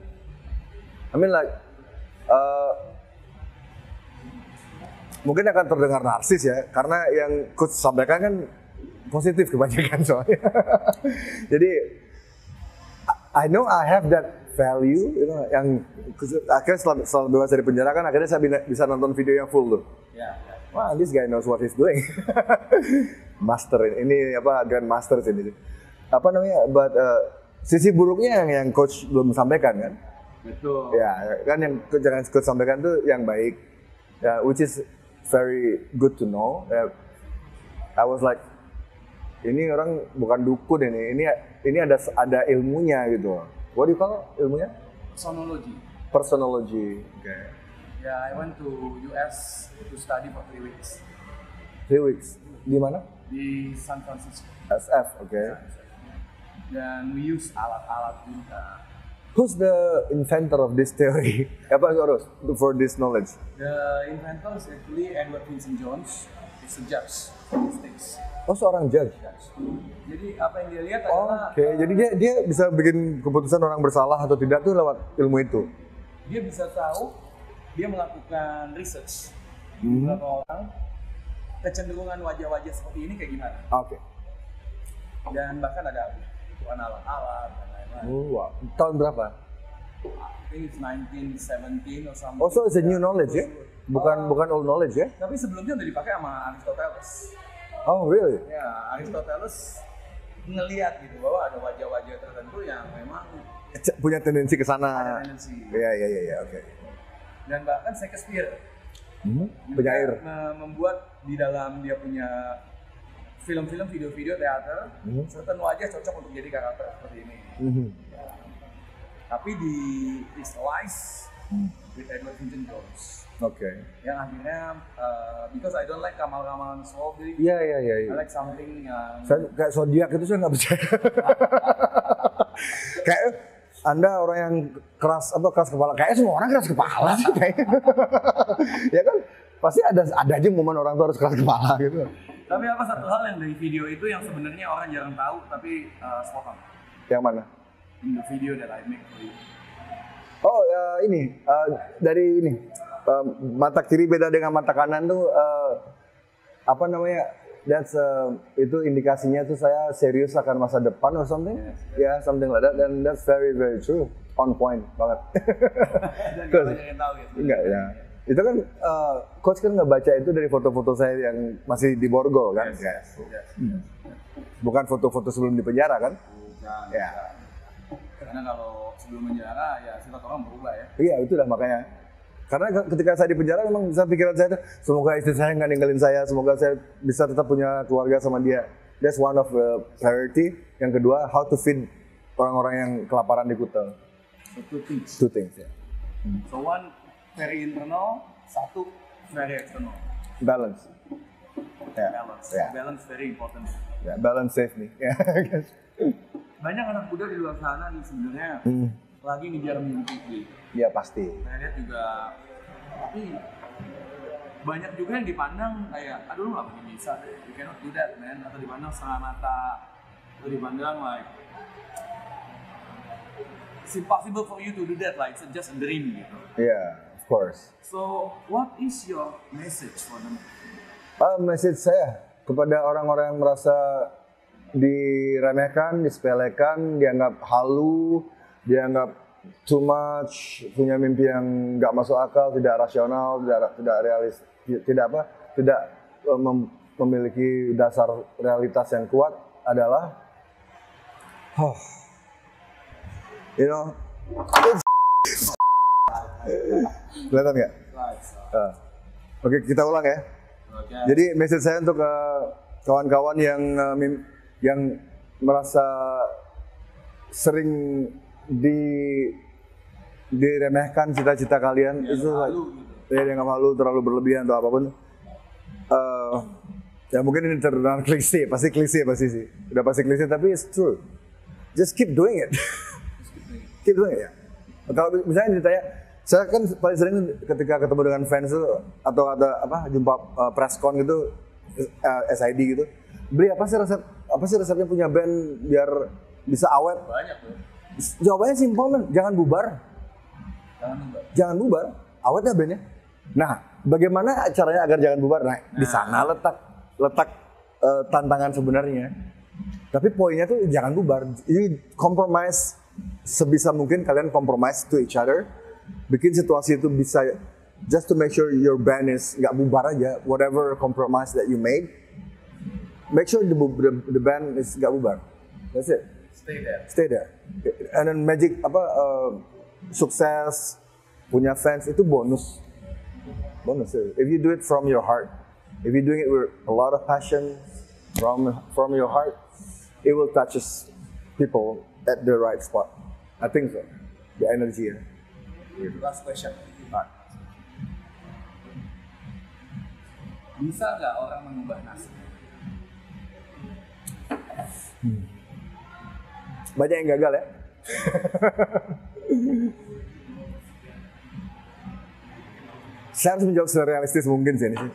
[SPEAKER 1] I mean like uh, mungkin akan terdengar narsis ya karena yang coach sampaikan kan positif kebanyakan soalnya. Jadi I know I have that value, you know, yang akhirnya setelah, setelah bebas dari penjara kan akhirnya saya bisa- nonton video yang full tuh.
[SPEAKER 2] Ya.
[SPEAKER 1] Wah, this guy knows what he's doing. master ini, ini apa grand master ini. Apa namanya? But uh, sisi buruknya yang yang coach belum sampaikan kan?
[SPEAKER 2] Betul.
[SPEAKER 1] Ya, kan yang coach jangan coach sampaikan tuh yang baik. Ya, which is very good to know. Ya, I was like ini orang bukan dukun ini. Ini ini ada ada ilmunya gitu. What do you call ilmunya?
[SPEAKER 2] Sonology.
[SPEAKER 1] Personology. Oke.
[SPEAKER 2] Ya, I went to US to study for three weeks
[SPEAKER 1] Three weeks. Di mana?
[SPEAKER 2] di San Francisco.
[SPEAKER 1] SF. Oke.
[SPEAKER 2] Dan we use alat-alat juga.
[SPEAKER 1] Who's the inventor of this theory? Apa harus for this knowledge?
[SPEAKER 2] The inventor is actually Edward Vincent Jones. He's a judge in the States.
[SPEAKER 1] Oh seorang judge.
[SPEAKER 2] Judge. Jadi apa yang dia lihat
[SPEAKER 1] Oh,
[SPEAKER 2] adalah
[SPEAKER 1] Oke, jadi dia dia bisa bikin keputusan orang bersalah atau tidak tuh lewat ilmu itu.
[SPEAKER 2] dia bisa tahu dia melakukan research
[SPEAKER 1] Hmm.
[SPEAKER 2] beberapa orang kecenderungan wajah-wajah seperti ini kayak gimana
[SPEAKER 1] Oke.
[SPEAKER 2] dan bahkan ada bukan alat-alat
[SPEAKER 1] wow. Tahun berapa?
[SPEAKER 2] I think it's 1917 or something.
[SPEAKER 1] Oh, so it's a new knowledge ya? Bukan bukan old knowledge ya?
[SPEAKER 2] Tapi sebelumnya udah dipakai sama Aristoteles.
[SPEAKER 1] Oh, really?
[SPEAKER 2] Ya, Aristoteles ngelihat gitu bahwa ada wajah-wajah tertentu yang memang
[SPEAKER 1] Punya tendensi ke sana.
[SPEAKER 2] tendensi.
[SPEAKER 1] Iya, iya, iya, iya, oke.
[SPEAKER 2] Dan bahkan Shakespeare
[SPEAKER 1] Hmm? Penyair.
[SPEAKER 2] Me- membuat di dalam dia punya film-film, video-video teater,
[SPEAKER 1] Hmm.
[SPEAKER 2] certain wajah cocok untuk jadi karakter seperti ini.
[SPEAKER 1] Mhm.
[SPEAKER 2] Tapi di Lies
[SPEAKER 1] Hmm.
[SPEAKER 2] with Edward Hinton Jones,
[SPEAKER 1] Oke.
[SPEAKER 2] yang akhirnya uh, because I don't like Kamal-Kamalan Sobri,
[SPEAKER 1] Iya iya iya. iya.
[SPEAKER 2] I like something yang
[SPEAKER 1] Saya kayak zodiak itu saya nggak percaya. kayak anda orang yang keras apa keras kepala kayak semua orang keras kepala sih kayaknya. ya kan pasti ada ada aja momen orang tuh harus keras kepala gitu.
[SPEAKER 2] Tapi apa satu hal yang dari video itu yang sebenarnya orang jarang tahu tapi uh, spot on
[SPEAKER 1] Yang mana?
[SPEAKER 2] in the video that I make for you.
[SPEAKER 1] Oh ya ini eh, dari ini eh, mata kiri beda dengan mata kanan tuh eh, apa namanya? That's eh, itu indikasinya tuh saya serius akan masa depan or something. Ya, yeah, something like that. And that's very very true. On point banget.
[SPEAKER 2] Dan tahu gitu.
[SPEAKER 1] Enggak ya. Itu kan eh, coach kan nggak baca itu dari foto-foto saya yang masih di Borgol kan?
[SPEAKER 2] Yes,
[SPEAKER 1] Ya.
[SPEAKER 2] yes, yes.
[SPEAKER 1] Bukan foto-foto sebelum di penjara kan?
[SPEAKER 2] Bukan.
[SPEAKER 1] Ya.
[SPEAKER 2] Karena kalau sebelum menjara ya sifat orang berubah ya.
[SPEAKER 1] Iya itu lah makanya. Karena ke- ketika saya di penjara memang bisa pikiran saya semoga istri saya nggak ninggalin saya, semoga saya bisa tetap punya keluarga sama dia. That's one of the priority. Yang kedua, how to feed orang-orang yang kelaparan di Kuta.
[SPEAKER 2] So two things.
[SPEAKER 1] Two things ya.
[SPEAKER 2] So one very internal, satu very external.
[SPEAKER 1] Balance. Ya.
[SPEAKER 2] Balance.
[SPEAKER 1] Ya.
[SPEAKER 2] Balance very important.
[SPEAKER 1] Ya, balance save me. Ya.
[SPEAKER 2] Banyak anak muda di luar sana nih sebenarnya
[SPEAKER 1] Hmm.
[SPEAKER 2] lagi ngejar mimpi gitu.
[SPEAKER 1] Ya pasti.
[SPEAKER 2] Saya lihat juga tapi banyak juga yang dipandang kayak aduh lu gak mungkin bisa you cannot do that man atau dipandang setengah mata atau dipandang like it's impossible for you to do that like it's just a dream gitu
[SPEAKER 1] Ya, of course.
[SPEAKER 2] so what is your message for them
[SPEAKER 1] Ah, message saya kepada orang-orang yang merasa diremehkan, disepelekan, dianggap halu, dianggap too much, punya mimpi yang nggak masuk akal, tidak rasional, tidak tidak realis, tidak apa, tidak eh, mem- memiliki dasar realitas yang kuat adalah, oh, you know, kelihatan nggak? Ah. Oke, kita ulang ya.
[SPEAKER 2] okay.
[SPEAKER 1] Jadi message saya untuk eh, kawan-kawan yang eh, mim- yang merasa sering di diremehkan cita-cita kalian
[SPEAKER 2] Ya,
[SPEAKER 1] itu
[SPEAKER 2] halu gitu.
[SPEAKER 1] ya dianggap halu terlalu berlebihan atau apa pun. Eh, ya mungkin ini terdengar klise, pasti klise pasti sih. Udah pasti klise tapi it's true. Just keep doing it. keep doing it ya. Kalau misalnya ditanya, saya kan paling sering ketika ketemu dengan fans tuh atau ada apa jumpa uh, press con gitu uh, SID gitu. Beli apa sih resep apa sih resepnya punya band biar bisa awet?
[SPEAKER 2] banyak tuh
[SPEAKER 1] Jawabannya simpel men, jangan bubar.
[SPEAKER 2] jangan lupa
[SPEAKER 1] Jangan bubar, awet ya bandnya. Nah, bagaimana caranya agar jangan bubar? Nah, di sana letak letak uh, tantangan sebenarnya. Tapi poinnya tuh jangan bubar. Ini compromise sebisa mungkin kalian compromise to each other. Bikin situasi itu bisa just to make sure your band is nggak bubar aja. Whatever compromise that you made, make sure the, the, the band is nggak bubar. That's it
[SPEAKER 2] stay there
[SPEAKER 1] stay there. And then magic apa uh, sukses punya fans itu bonus. Bonus. ya. If you do it from your heart, if you're doing it with a lot of passion from from your heart, it will touches people at the right spot. I think so. The energy ya.
[SPEAKER 2] last question
[SPEAKER 1] Alright.
[SPEAKER 2] bisa nggak orang mengubah nasib
[SPEAKER 1] Banyak yang gagal ya. Saya harus menjawab serealistis mungkin sih ini sih.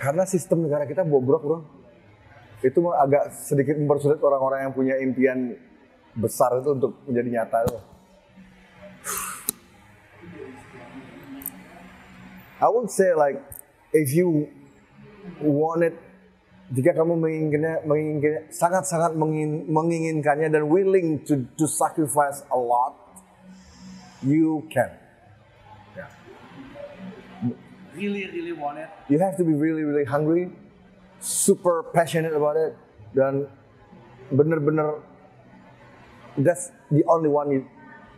[SPEAKER 1] Karena sistem negara kita bobrok bro. Itu agak sedikit mempersulit orang-orang yang punya impian besar itu untuk menjadi nyata itu. I would say like if you want it jika kamu menginginkannya, menginginkannya sangat-sangat mengin- menginginkannya dan willing to to sacrifice a lot, you can.
[SPEAKER 2] really really want it
[SPEAKER 1] You have to be really really hungry, super passionate about it, dan bener-bener that's the only one you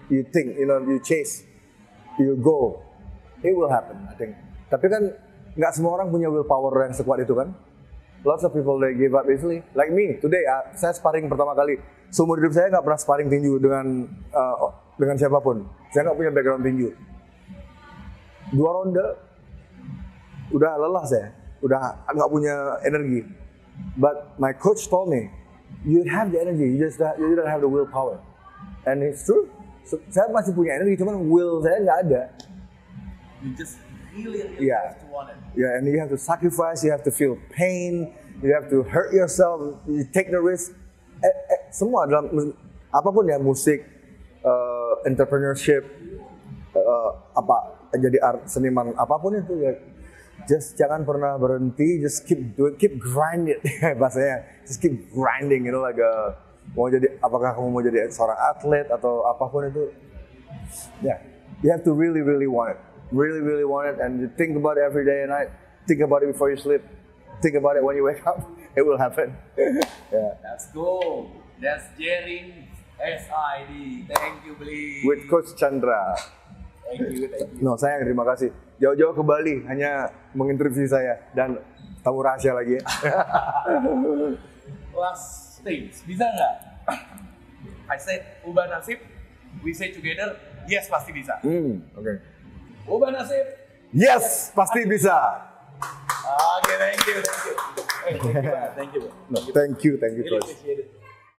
[SPEAKER 1] you think you know you chase. you go, it will happen. I think. Tapi kan nggak semua orang punya willpower yang sekuat itu kan. Lots of people they give up easily. Like me today, uh, saya sparring pertama kali. Seumur hidup saya nggak pernah sparring tinju dengan uh, dengan siapa pun. Saya nggak punya background tinju. Dua ronde, udah lelah saya, udah nggak punya energi. But my coach told me, you have the energy, you just you don't have the willpower. And it's true. So, saya masih punya energi, cuman will saya nggak ada.
[SPEAKER 2] You just really
[SPEAKER 1] Yeah.
[SPEAKER 2] to want it.
[SPEAKER 1] Yeah, and you have to sacrifice, you have to feel pain, you have to hurt yourself, you take the risk. Eh, eh, semua dalam apa pun ya musik, eh, entrepreneurship, eh, apa jadi art seniman apa pun itu ya. Just jangan pernah berhenti, just keep doing, keep grinding bahasanya, just keep grinding, you know like a, mau jadi apakah kamu mau jadi seorang atlet atau apa pun itu, yeah, you have to really really want it, really really want it, and you think about it every day and night. Think about it before you sleep. Think about it when you wake up. It will happen. yeah.
[SPEAKER 2] Let's go. That's Jerry SID. Thank you, Beli.
[SPEAKER 1] With Coach Chandra.
[SPEAKER 2] Thank you, thank you.
[SPEAKER 1] No, sayang terima kasih. Jauh-jauh ke Bali hanya menginterview saya dan tamu rahasia lagi ya.
[SPEAKER 2] Last things, bisa nggak? I said ubah nasib, we say together, yes pasti bisa.
[SPEAKER 1] Hmm, oke.
[SPEAKER 2] Ubah nasib.
[SPEAKER 1] Yes, pasti bisa.
[SPEAKER 2] Oke, thank you, thank you. Hey, thank you, thank you.
[SPEAKER 1] Thank you, thank you
[SPEAKER 2] Really
[SPEAKER 1] coach.
[SPEAKER 2] appreciate it.